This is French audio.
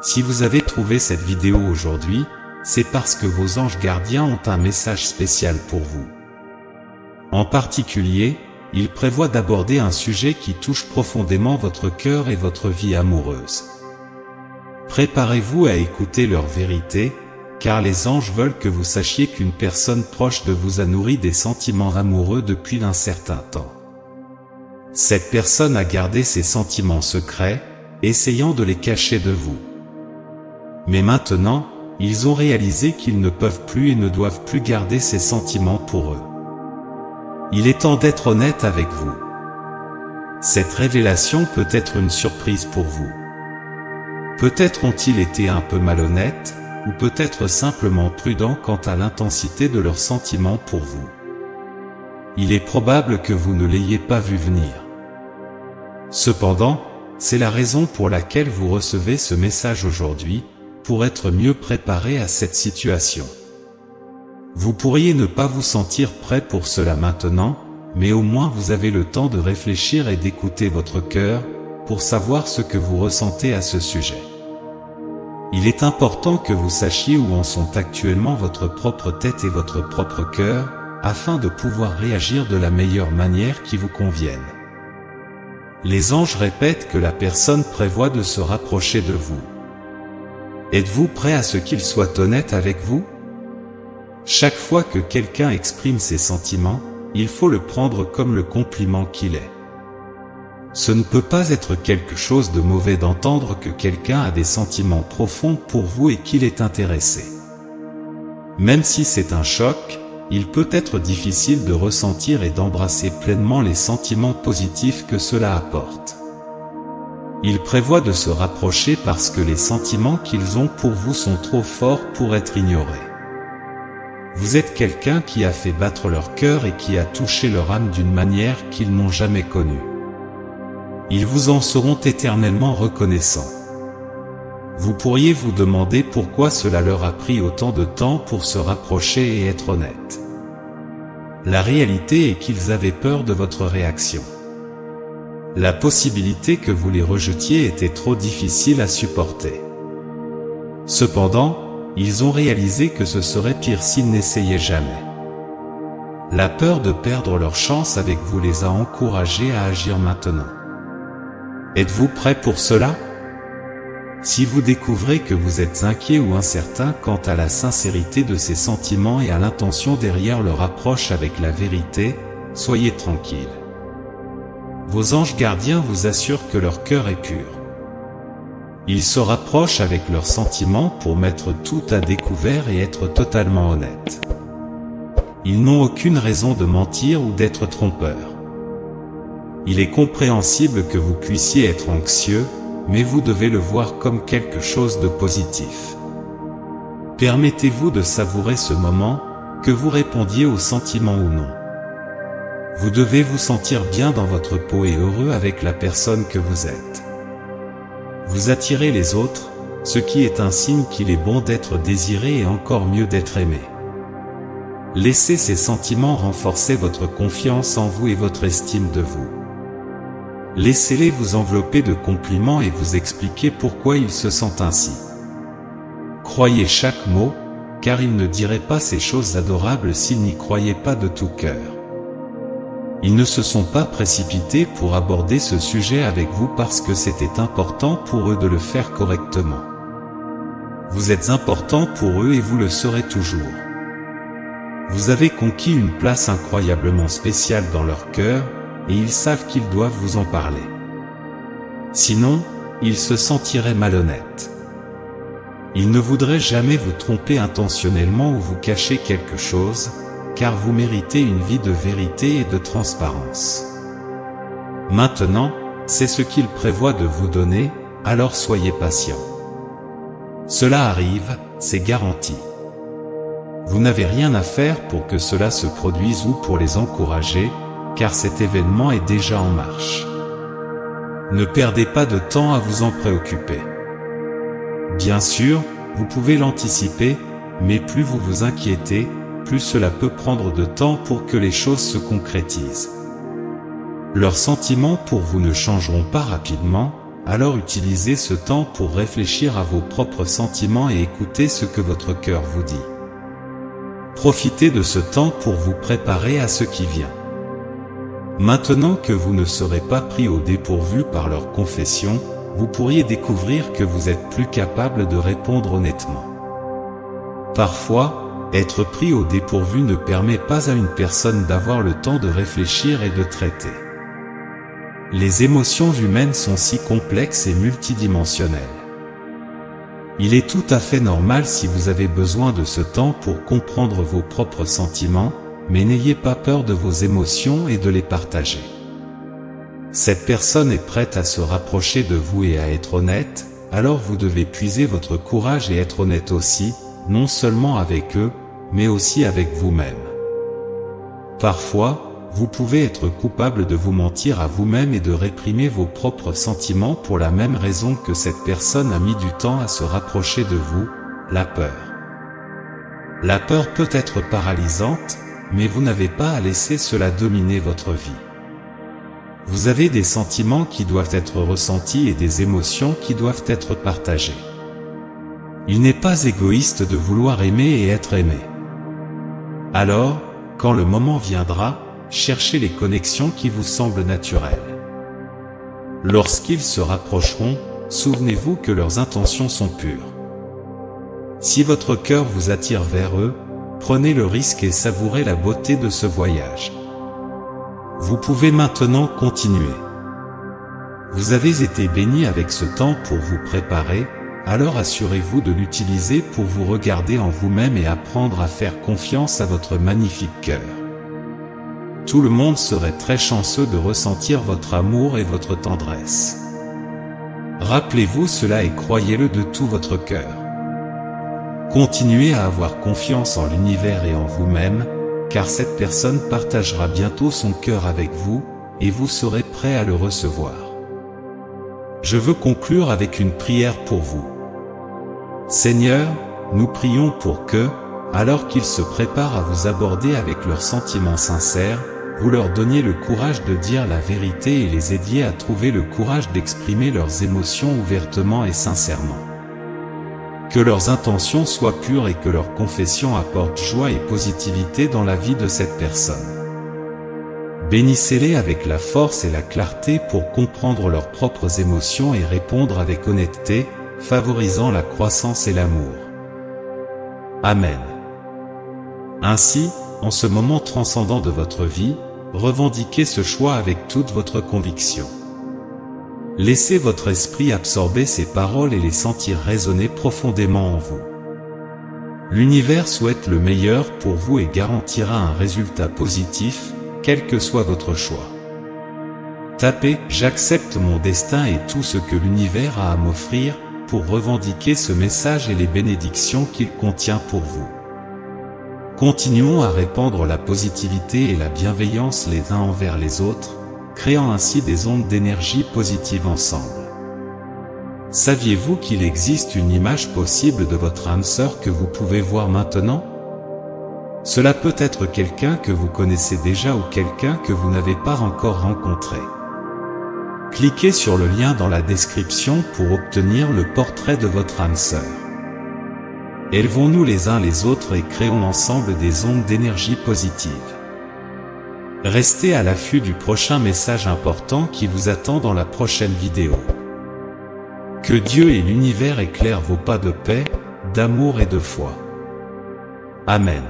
Si vous avez trouvé cette vidéo aujourd'hui, c'est parce que vos anges gardiens ont un message spécial pour vous. En particulier, ils prévoient d'aborder un sujet qui touche profondément votre cœur et votre vie amoureuse. Préparez-vous à écouter leur vérité, car les anges veulent que vous sachiez qu'une personne proche de vous a nourri des sentiments amoureux depuis un certain temps. Cette personne a gardé ses sentiments secrets, essayant de les cacher de vous. Mais maintenant, ils ont réalisé qu'ils ne peuvent plus et ne doivent plus garder ces sentiments pour eux. Il est temps d'être honnête avec vous. Cette révélation peut être une surprise pour vous. Peut-être ont-ils été un peu malhonnêtes, ou peut-être simplement prudents quant à l'intensité de leurs sentiments pour vous. Il est probable que vous ne l'ayez pas vu venir. Cependant, c'est la raison pour laquelle vous recevez ce message aujourd'hui, pour être mieux préparé à cette situation. Vous pourriez ne pas vous sentir prêt pour cela maintenant, mais au moins vous avez le temps de réfléchir et d'écouter votre cœur, pour savoir ce que vous ressentez à ce sujet. Il est important que vous sachiez où en sont actuellement votre propre tête et votre propre cœur, afin de pouvoir réagir de la meilleure manière qui vous convienne. Les anges répètent que la personne prévoit de se rapprocher de vous. Êtes-vous prêt à ce qu'il soit honnête avec vous? Chaque fois que quelqu'un exprime ses sentiments, il faut le prendre comme le compliment qu'il est. Ce ne peut pas être quelque chose de mauvais d'entendre que quelqu'un a des sentiments profonds pour vous et qu'il est intéressé. Même si c'est un choc, il peut être difficile de ressentir et d'embrasser pleinement les sentiments positifs que cela apporte. Ils prévoient de se rapprocher parce que les sentiments qu'ils ont pour vous sont trop forts pour être ignorés. Vous êtes quelqu'un qui a fait battre leur cœur et qui a touché leur âme d'une manière qu'ils n'ont jamais connue. Ils vous en seront éternellement reconnaissants. Vous pourriez vous demander pourquoi cela leur a pris autant de temps pour se rapprocher et être honnête. La réalité est qu'ils avaient peur de votre réaction. La possibilité que vous les rejetiez était trop difficile à supporter. Cependant, ils ont réalisé que ce serait pire s'ils n'essayaient jamais. La peur de perdre leur chance avec vous les a encouragés à agir maintenant. Êtes-vous prêt pour cela? Si vous découvrez que vous êtes inquiet ou incertain quant à la sincérité de ces sentiments et à l'intention derrière leur approche avec la vérité, soyez tranquille. Vos anges gardiens vous assurent que leur cœur est pur. Ils se rapprochent avec leurs sentiments pour mettre tout à découvert et être totalement honnêtes. Ils n'ont aucune raison de mentir ou d'être trompeurs. Il est compréhensible que vous puissiez être anxieux, mais vous devez le voir comme quelque chose de positif. Permettez-vous de savourer ce moment, que vous répondiez aux sentiments ou non. Vous devez vous sentir bien dans votre peau et heureux avec la personne que vous êtes. Vous attirez les autres, ce qui est un signe qu'il est bon d'être désiré et encore mieux d'être aimé. Laissez ces sentiments renforcer votre confiance en vous et votre estime de vous. Laissez-les vous envelopper de compliments et vous expliquer pourquoi ils se sentent ainsi. Croyez chaque mot, car ils ne diraient pas ces choses adorables s'ils n'y croyaient pas de tout cœur. Ils ne se sont pas précipités pour aborder ce sujet avec vous parce que c'était important pour eux de le faire correctement. Vous êtes important pour eux et vous le serez toujours. Vous avez conquis une place incroyablement spéciale dans leur cœur, et ils savent qu'ils doivent vous en parler. Sinon, ils se sentiraient malhonnêtes. Ils ne voudraient jamais vous tromper intentionnellement ou vous cacher quelque chose, car vous méritez une vie de vérité et de transparence. Maintenant, c'est ce qu'il prévoit de vous donner, alors soyez patient. Cela arrive, c'est garanti. Vous n'avez rien à faire pour que cela se produise ou pour les encourager, car cet événement est déjà en marche. Ne perdez pas de temps à vous en préoccuper. Bien sûr, vous pouvez l'anticiper, mais plus vous vous inquiétez, plus cela peut prendre de temps pour que les choses se concrétisent. Leurs sentiments pour vous ne changeront pas rapidement, alors utilisez ce temps pour réfléchir à vos propres sentiments et écoutez ce que votre cœur vous dit. Profitez de ce temps pour vous préparer à ce qui vient. Maintenant que vous ne serez pas pris au dépourvu par leur confession, vous pourriez découvrir que vous êtes plus capable de répondre honnêtement. Parfois, être pris au dépourvu ne permet pas à une personne d'avoir le temps de réfléchir et de traiter. Les émotions humaines sont si complexes et multidimensionnelles. Il est tout à fait normal si vous avez besoin de ce temps pour comprendre vos propres sentiments, mais n'ayez pas peur de vos émotions et de les partager. Cette personne est prête à se rapprocher de vous et à être honnête, alors vous devez puiser votre courage et être honnête aussi, non seulement avec eux, mais aussi avec vous-même. Parfois, vous pouvez être coupable de vous mentir à vous-même et de réprimer vos propres sentiments pour la même raison que cette personne a mis du temps à se rapprocher de vous, la peur. La peur peut être paralysante, mais vous n'avez pas à laisser cela dominer votre vie. Vous avez des sentiments qui doivent être ressentis et des émotions qui doivent être partagées. Il n'est pas égoïste de vouloir aimer et être aimé. Alors, quand le moment viendra, cherchez les connexions qui vous semblent naturelles. Lorsqu'ils se rapprocheront, souvenez-vous que leurs intentions sont pures. Si votre cœur vous attire vers eux, Prenez le risque et savourez la beauté de ce voyage. Vous pouvez maintenant continuer. Vous avez été béni avec ce temps pour vous préparer, alors assurez-vous de l'utiliser pour vous regarder en vous-même et apprendre à faire confiance à votre magnifique cœur. Tout le monde serait très chanceux de ressentir votre amour et votre tendresse. Rappelez-vous cela et croyez-le de tout votre cœur. Continuez à avoir confiance en l'univers et en vous-même, car cette personne partagera bientôt son cœur avec vous, et vous serez prêt à le recevoir. Je veux conclure avec une prière pour vous. Seigneur, nous prions pour que, alors qu'ils se préparent à vous aborder avec leurs sentiments sincères, vous leur donniez le courage de dire la vérité et les aidiez à trouver le courage d'exprimer leurs émotions ouvertement et sincèrement. Que leurs intentions soient pures et que leur confession apporte joie et positivité dans la vie de cette personne. Bénissez-les avec la force et la clarté pour comprendre leurs propres émotions et répondre avec honnêteté, favorisant la croissance et l'amour. Amen. Ainsi, en ce moment transcendant de votre vie, revendiquez ce choix avec toute votre conviction. Laissez votre esprit absorber ces paroles et les sentir résonner profondément en vous. L'univers souhaite le meilleur pour vous et garantira un résultat positif, quel que soit votre choix. Tapez « J'accepte mon destin et tout ce que l'univers a à m'offrir » pour revendiquer ce message et les bénédictions qu'il contient pour vous. Continuons à répandre la positivité et la bienveillance les uns envers les autres, créant ainsi des ondes d'énergie positive ensemble. Saviez-vous qu'il existe une image possible de votre âme sœur que vous pouvez voir maintenant? Cela peut être quelqu'un que vous connaissez déjà ou quelqu'un que vous n'avez pas encore rencontré. Cliquez sur le lien dans la description pour obtenir le portrait de votre âme sœur. Élevons-nous les uns les autres et créons ensemble des ondes d'énergie positive. Restez à l'affût du prochain message important qui vous attend dans la prochaine vidéo. Que Dieu et l'univers éclairent vos pas de paix, d'amour et de foi. Amen.